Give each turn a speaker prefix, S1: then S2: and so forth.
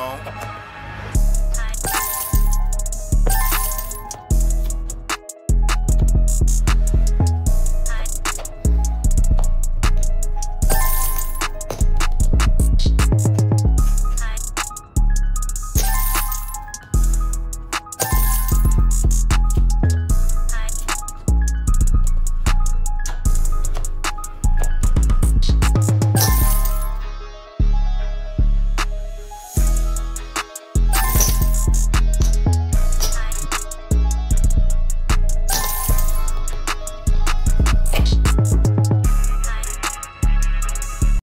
S1: long.